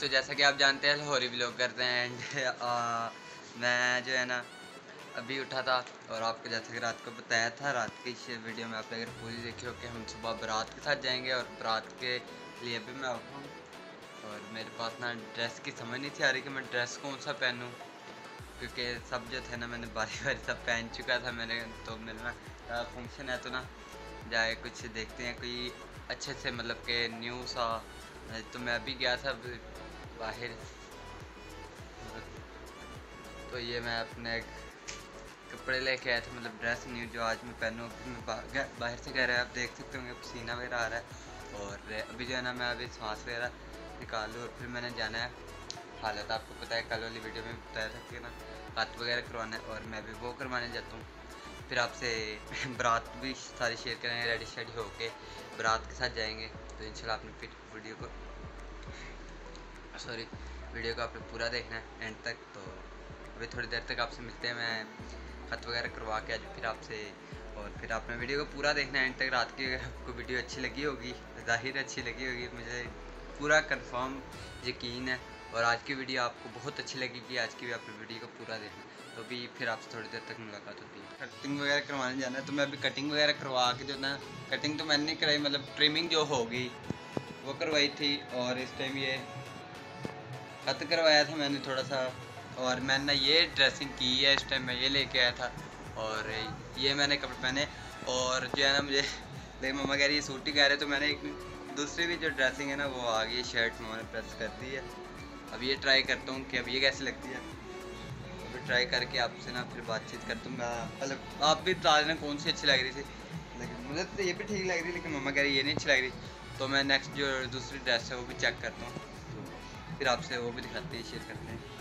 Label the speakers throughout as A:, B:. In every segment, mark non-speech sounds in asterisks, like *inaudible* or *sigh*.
A: तो जैसा कि आप जानते हैं, लाहौरी ब्लॉग करते हैं एंड *laughs* मैं जो है ना, अभी उठा था और आपको जैसा कि रात को बताया था, रात की इस वीडियो में आपने अगर पूरी देखी हो कि हम सुबह बारात के साथ जाएँगे और बारात के लिए भी मैं उठाऊँ और मेरे पास ना ड्रेस की समझ नहीं थी आ रही कि मैं ड्रेस कौन सा पहनूँ, क्योंकि सब जो थे ना, मैंने बारी बारी सब पहन चुका था, मैंने तो मेरे ना फ़ंक्शन है तो ना, जाए कुछ देखते हैं, कोई अच्छे से मतलब कि न्यू सा तो मैं अभी गया था बाहर। तो ये मैं अपने कपड़े लेके आया था मतलब ड्रेस न्यू जो आज मैं पहनूँ मैं बाहर से कह रहा है, आप देख सकते होंगे पसीना वगैरह आ रहा है। और अभी जो है ना, मैं अभी सांस वगैरह निकाल और फिर मैंने जाना है। हालत आपको पता है, कल वाली वीडियो में बताया था कि ना, हाथ वगैरह करवाना है और मैं भी वो करवाने जाता हूँ। फिर आपसे *laughs* बारात भी सारी शेयर करेंगे रेडी शेडी होके बारात के साथ जाएँगे। तो इंशाल्लाह आपने फिर वीडियो को सॉरी वीडियो को आपने पूरा देखना है एंड तक तो अभी थोड़ी देर तक आपसे मिलते हैं, मैं ख़त वगैरह करवा के आज फिर आपसे, और फिर आपने वीडियो को पूरा देखना है एंड तक रात की अगर आपको वीडियो अच्छी लगी होगी, ज़ाहिर अच्छी लगी होगी, मुझे पूरा कंफर्म यकीन है, और आज की वीडियो आपको बहुत अच्छी लगेगी, आज की भी आपने वीडियो को पूरा देखना तो भी फिर आपसे थोड़ी देर तक मुलाकात होती है कटिंग वगैरह करवाने जाना है तो मैं अभी कटिंग वगैरह करवा के जो ना कटिंग तो मैंने नहीं कराई मतलब ट्रिमिंग जो होगी, वो करवाई थी, और इस टाइम ये खत करवाया था मैंने थोड़ा सा, और मैंने ये ड्रेसिंग की है, इस टाइम मैं ये लेके आया था, और ये मैंने कपड़े पहने, और जो है ना मुझे लेकिन मम्मा कह रही है सूट ही कह रहे तो मैंने एक दूसरी भी जो ड्रेसिंग है ना, वो आ गई शर्ट मैंने प्रेस कर दी है। अब ये ट्राई करता हूँ कि अब ये कैसी लगती है। अभी ट्राई करके आपसे ना फिर बातचीत करता हूँ मतलब आप भी बता देना कौन सी अच्छी लग रही थी। लेकिन मुझे तो ये भी ठीक लग रही, लेकिन मम्मा कह रही ये नहीं अच्छी लग रही। तो मैं नेक्स्ट जो दूसरी ड्रेस है, वो भी चेक करता हूँ। फिर आपसे वो भी दिखाते हैं शेयर करते हैं।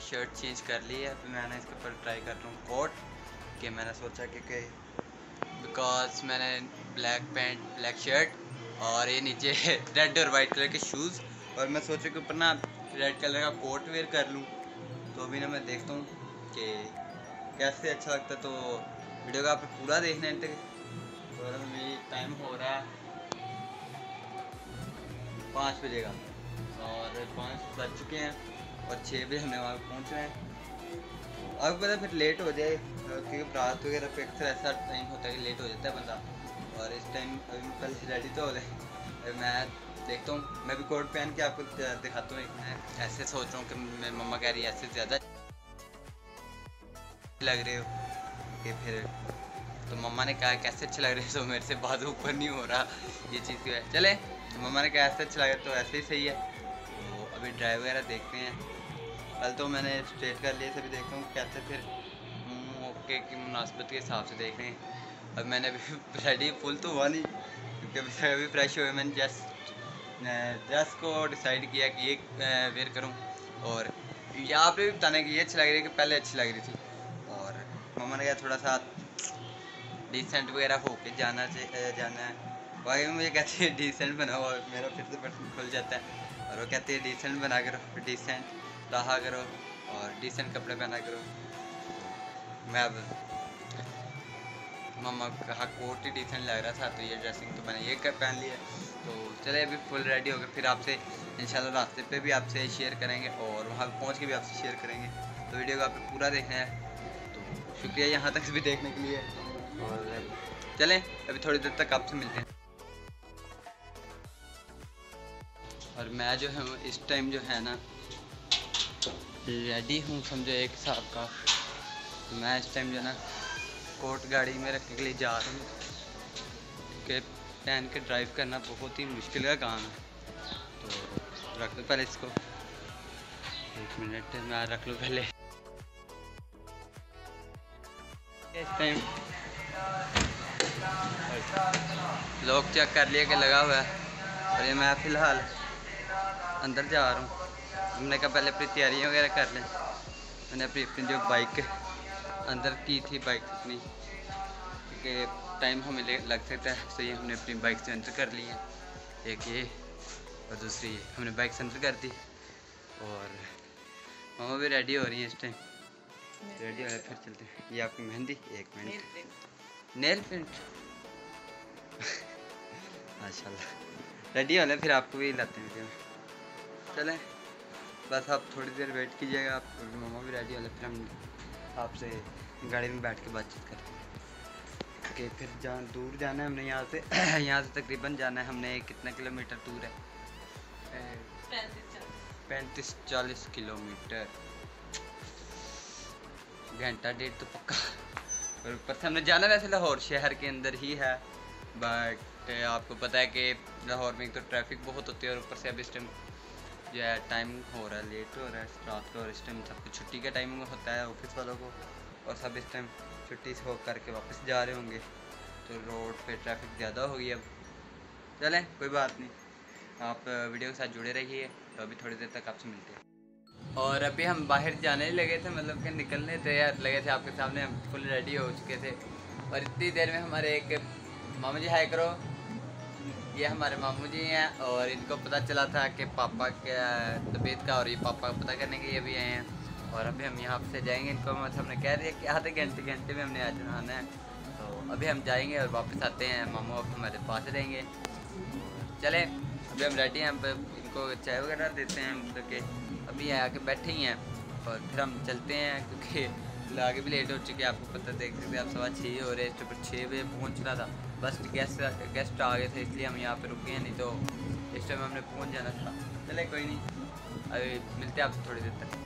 A: शर्ट चेंज कर ली है, फिर मैंने इसके ऊपर ट्राई कर लूँ कोट कि मैंने सोचा कि बिकॉज़ मैंने ब्लैक पैंट ब्लैक शर्ट और ये नीचे *laughs* रेड और वाइट कलर के शूज़ और मैं सोचा कि ऊपर ना रेड कलर का कोट वेयर कर लूँ। तो अभी ना मैं देखता हूँ कि कैसे अच्छा लगता है। तो वीडियो का आप पूरा देखना है। तक और अभी टाइम हो रहा है। पाँच बजे का और पाँच बज चुके हैं और छः बजे हमें वहाँ पहुँच रहे हैं। अब पता फिर लेट हो जाए, क्योंकि रात वगैरह पे अक्सर ऐसा टाइम होता है कि लेट हो जाता है बंदा। और इस टाइम अभी पहले रेडी तो हो रहे मैं देखता हूँ। मैं भी कोट पहन के आपको दिखाता हूँ। मैं ऐसे सोच रहा हूँ कि मैं मम्मा कह रही है, ऐसे ज़्यादा लग रहे हो कि फिर तो मम्मा ने कहा, कैसे अच्छे लग रहे हो? तो मेरे से बाजू ऊपर नहीं हो रहा। ये चीज़ क्यों है चले। तो मम्मा ने कहा ऐसे अच्छा लग तो ऐसे ही सही है। तो अभी ड्राइव वगैरह देखते हैं। कल तो मैंने स्ट्रेट कर लिए, सभी देखता हूँ कैसे फिर मौके की मुनासबत के हिसाब से देख रहे हैं। अब मैंने अभी *laughs* रेडी फुल तो हुआ नहीं, क्योंकि अभी *laughs* फ्रेश हुए, मैंने जस्ट ड्रेस को डिसाइड किया कि ये वेयर करूँ। और पे भी बताना कि ये अच्छी लग रही है कि पहले अच्छी लग रही थी। और मम्मा ने कहा थोड़ा सा डिसेंट वगैरह हो के जाना जाना है। वही मुझे कहती है डिसेंट बनाओ और मेरा फिर से बटन खुल जाता है। और वो कहती है डिसेंट बना करो डिसेंट रहा करो और डिसेंट कपड़े पहना करो। मैं अब मम्मा कहा कोट ही डिसेंट लग रहा था तो ये ड्रेसिंग तो मैंने ये कर पहन लिया। तो चले, अभी फुल रेडी हो गए फिर आपसे, इंशाल्लाह रास्ते पे भी आपसे शेयर करेंगे और वहाँ पर पहुँच के भी आपसे शेयर करेंगे। तो वीडियो को आपको पूरा देखना है। तो शुक्रिया यहाँ तक भी देखने के लिए। और चलें, अभी थोड़ी देर तक आपसे मिलते हैं। और मैं जो है, इस टाइम जो है ना रेडी हूँ, समझो एक हिसाब का। तो मैं इस टाइम जो है ना कोट गाड़ी में रखने के लिए जा रहा हूँ। क्योंकि पहन के ड्राइव करना बहुत ही मुश्किल का काम है। तो रख दो पहले इसको। एक मिनट मैं रख लूँ पहले। इस टाइम लोग चेक कर लिया कि लगा हुआ है। और ये मैं फ़िलहाल अंदर जा रहा हूँ। हमने कहा पहले अपनी तैयारियाँ वगैरह कर लें। मैंने अपनी अपनी जो बाइक अंदर की थी बाइक अपनी क्योंकि टाइम हमें लग सकता है। तो ये हमने अपनी बाइक से एंटर कर ली है। एक ये और दूसरी हमने बाइक से एंटर कर दी और मामा भी रेडी हो रही हैं इस टाइम रेडी हो रहे फिर चलते हैं। ये आपकी मेहंदी? एक मिनट नेल पेंट माशाल्लाह। रेडी हो फिर आपको भी लाते हैं। चलें। बस आप थोड़ी देर वेट कीजिएगा, आप मामा भी रेडी हो फिर हम आपसे गाड़ी में बैठ के बातचीत करते हैं कि फिर जहाँ दूर जाना है हमने यहाँ से। *clears throat* यहाँ से तकरीबन जाना है हमने, कितना किलोमीटर दूर है? पैंतीस चालीस किलोमीटर। घंटा डेढ़ तो पक्का। और ऊपर से हमने जाना वैसे लाहौर शहर के अंदर ही है। बट आपको पता है कि लाहौर में एक तो ट्रैफ़िक बहुत होती है और ऊपर से अब इस टाइम जो है टाइम हो रहा है लेट हो रहा है, रात को और इस टाइम सबको छुट्टी का टाइमिंग होता है ऑफ़िस वालों को। और सब इस टाइम छुट्टी से हो करके वापस जा रहे होंगे। तो रोड पे ट्रैफ़िक ज़्यादा होगी अब। चलें, कोई बात नहीं। आप वीडियो के साथ जुड़े रहिए। तो अभी थोड़ी देर तक आपसे मिलते हैं। और अभी हम बाहर जाने लगे थे मतलब कि निकलने तैयार लगे थे आपके सामने, हम फुल रेडी हो चुके थे। और इतनी देर में हमारे एक मामा जी हाई करो। ये हमारे मामू जी हैं और इनको पता चला था कि पापा के तबीयत का और ये पापा को पता करने के लिए भी आए हैं। और अभी हम यहाँ से जाएँगे, इनको मतलब हमने कह दिया कि आधे घंटे घंटे में हमने आज आना है। तो अभी हम जाएँगे और वापस आते हैं। मामू अब हमारे पास रहेंगे। चले, अभी हम रेडी हैं। इनको चाय वगैरह देते हैं। मतलब कि अभी आके बैठे ही हैं। और फिर हम चलते हैं, क्योंकि आगे भी लेट हो चुके हैं। आपको पता देख सकते हैं आप सवा छः हो रहे इस पर छः बजे पहुँचना था। बस गेस्ट गेस्ट आ गए थे इसलिए हम यहाँ पे रुके हैं नहीं तो इस टाइम हमने पहुँच जाना था। चले कोई नहीं। अभी मिलते हैं आपसे थोड़ी देर तक।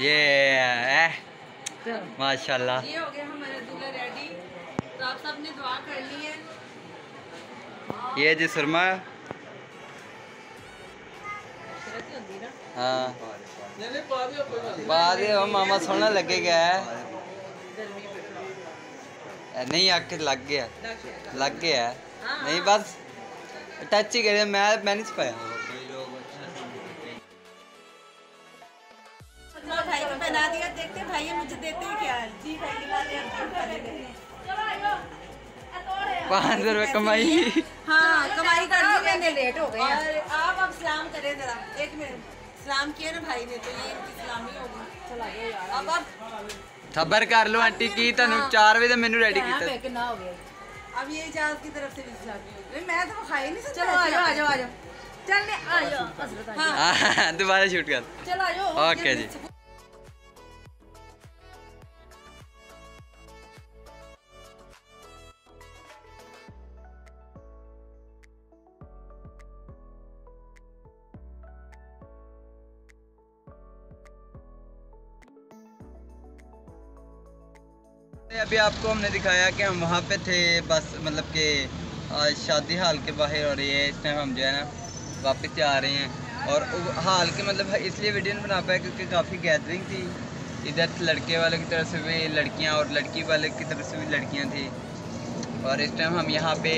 A: ये माशाल्लाह
B: ये हो गया हमारा दूल्हा रेडी तो आप सबने दुआ कर ली है
A: ये जी सुरमा। हाँ। बाद मामा सोना लगेगा नहीं आके लग गया। लग गया नहीं, बस टच ही करे मैं मैं नहीं पाया
B: भाई को पहना दिया, देखते भाई मुझे देते हैं क्या जी भाई
A: पाँच सौ रुपये कमाई।
B: हाँ। तो कमाई कर। लेट हो गए आप अब सलाम करें जरा। एक मिनट सलाम किया ना भाई ने तो ये सलामी होगी चला अब अब।
A: खबर कर लो आंटी की तनु 4 बजे मेनू रेडी
B: कीता। है अब ये इजाज़त की तरफ़ से भी सलामी मैं तो खाई नहीं चलो आ जाओ आ जाओ आ जाओ। चल ने आ जाओ।
A: हाँ। *laughs* दोबारा शूट कर।
B: चलो आ जाओ।
A: ओके जी। अभी आपको, हमने दिखाया कि हम वहाँ पे थे, बस मतलब कि शादी हाल के बाहर रही है इस टाइम हम जो है ना, वापस जा रहे हैं। और हाल के मतलब इसलिए वीडियो नहीं बना पाया क्योंकि काफ़ी गैदरिंग थी। इधर लड़के वाले की तरफ़ से भी लड़कियाँ और लड़की वाले की तरफ़ से भी लड़कियाँ थी। और इस टाइम हम यहाँ पे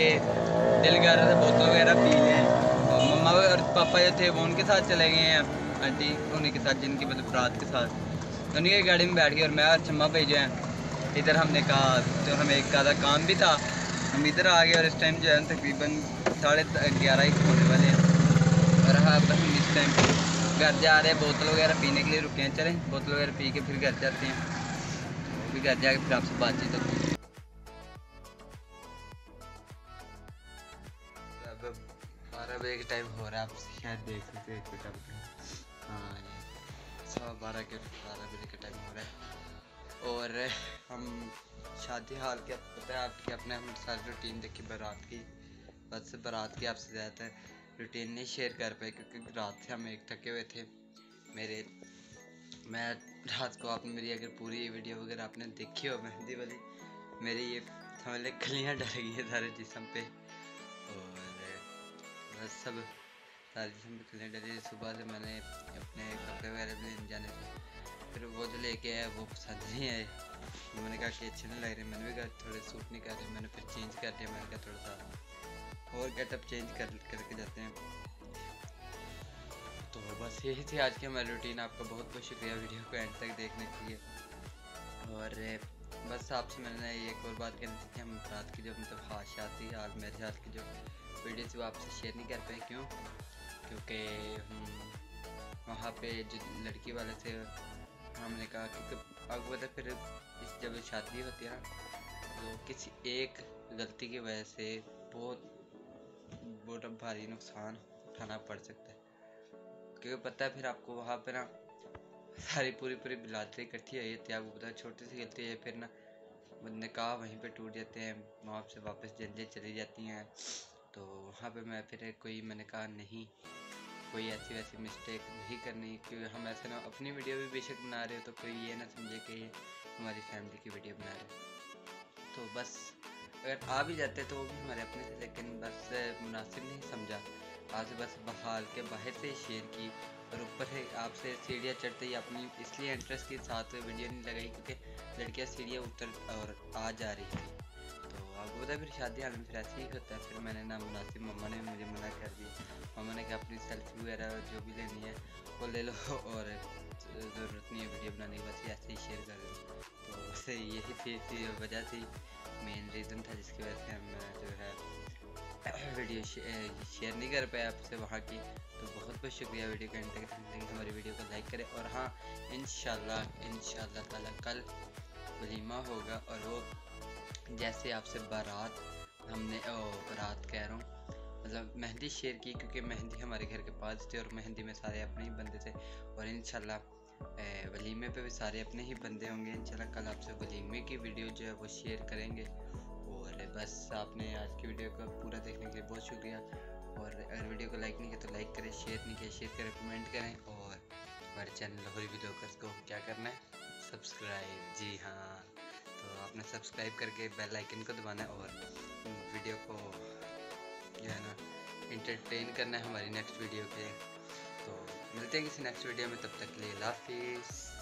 A: दिल कर रहे थे, बोतल वगैरह पी लें। और मम्मा और पापा जो थे, वो उनके साथ चले गए हैं। आंटी, उन्हीं के साथ, जिनकी मतलब रात के साथ। उन्हीं की गाड़ी में बैठ गए और मैं और चम्मा भाई जो हैं इधर हमने कहा तो हमें एक आधा काम भी था। हम इधर आ गए और इस टाइम जो है तकरीबन साढ़े ग्यारह ही होने वाले हैं। और बस हम इस टाइम घर जा रहे हैं, बोतल वगैरह पीने के लिए। रुके हैं, चलें। बोतल वगैरह पी के फिर घर जाते हैं। फिर घर जाके फिर आपसे बातचीत होती अब बारह बजे का टाइम हो रहा है, आप शायद देख सकते हैं हाँ सवा बारह के बारह बजे का टाइम हो रहा है। और हम शादी हाल के, पता है आपकी अपने हम सारी रूटीन देखी, बारात की। बस बारात की आपसे ज़्यादा रूटीन नहीं शेयर कर पाए, क्योंकि रात से हम एक थके हुए थे। मेरे, मैं रात को आपने मेरी अगर पूरी वीडियो वगैरह आपने देखी हो, मेहंदी वाली, मेरी ये समझ खलियाँ डर गई है सारे जिसम पे। और बस सब, सारे जिसम पे खलियाँ डरी सुबह से मैंने अपने कपड़े वगैरह भी जाने थे फिर वो जो लेके आए वो पसंद नहीं आए। मैंने कहा कि अच्छे नहीं लग रहे, मैंने भी कहा थोड़े सूट नहीं कर रहे मैंने फिर चेंज कर दिया, मैंने कहा थोड़ा सा और गेटअप चेंज कर, करके जाते हैं। तो बस यही थी आज की हमारी रूटीन आपका बहुत बहुत शुक्रिया वीडियो को एंड तक देखने के लिए। और बस आपसे मैंने एक और बात कहनी थी कि हम रात की जो मतलब हाथ शादी हाल मेरे हाथ की जो वीडियो थी वो आपसे शेयर नहीं कर पाए, क्यों? क्योंकि वहाँ पे जो लड़की वाले थे हमने कहा क्योंकि आपको पता फिर इस जब शादी होती है ना तो किसी एक गलती की वजह से बहुत बहुत भारी नुकसान उठाना पड़ सकता है। क्योंकि पता है फिर आपको वहाँ पे ना सारी पूरी पूरी बिलादरी इकट्ठी हुई होती है। आपको पता है छोटी सी गलती है, फिर ना बंदे कहा वहीं पे टूट जाते हैं वहाँ से वापस जल्दी चली जाती हैं। तो वहाँ पे मैं फिर कोई मैंने कहा नहीं कोई ऐसी वैसी मिस्टेक नहीं करनी, क्योंकि हम ऐसे ना अपनी वीडियो भी बेशक बना रहे हो तो कोई ये ना समझे कि हमारी फैमिली की वीडियो बना रहे तो बस, अगर आ भी जाते तो वो भी हमारे अपने थे लेकिन बस, मुनासिब नहीं समझा। आपसे बस बहाल के बाहर से शेयर की, और ऊपर से आपसे सीढ़ियाँ चढ़ते ही अपनी इसलिए इंटरेस्ट के साथ वीडियो नहीं लगाई, क्योंकि लड़कियाँ सीढ़ियाँ उतर, और आ जा रही थी। आपको पता है फिर शादी हाल में फिर ऐसे ही होता है। फिर मैंने ना मुनासिब मम्मा ने मुझे मना कर दिया। मम्मा ने कहा, अपनी सेल्फी वगैरह जो भी लेनी है, वो ले लो और ज़रूरत नहीं है वीडियो बनाने की, बस ऐसे ही शेयर कर दो। तो वैसे यही थी वजह थी। मेन रीज़न था जिसकी वजह से हम जो है, *clears throat* वीडियो शेयर नहीं कर पाए आपसे वहाँ की। तो बहुत बहुत शुक्रिया वीडियो का तक हमारी वीडियो को लाइक करें और हाँ इन शाला इन ताला कल वलीमा होगा और वो जैसे आपसे बारात हमने, ओ, बारात कह रहा हूँ। मतलब मेहंदी शेयर की, क्योंकि मेहंदी हमारे घर के पास थी और मेहंदी में सारे अपने ही बंदे थे। और इन वलीमे पे भी सारे अपने ही बंदे होंगे। इंशाल्लाह कल आपसे वलीमे की वीडियो जो है वो शेयर करेंगे। और बस आपने आज की वीडियो को पूरा देखने के लिए बहुत शुक्रिया। और अगर वीडियो को लाइक नहीं किया तो लाइक करें, शेयर नहीं किया, शेयर करें, कमेंट करें। और हमारे चैनल लाहौरी वीडियोकर्स को क्या करना है? सब्सक्राइब। जी हाँ। आपने सब्सक्राइब करके बेल आइकन को दबाना है और वीडियो को, जो है ना इंटरटेन करना है हमारी नेक्स्ट वीडियो के तो मिलते हैं किसी नेक्स्ट वीडियो में, तब तक के लिए हाफिज़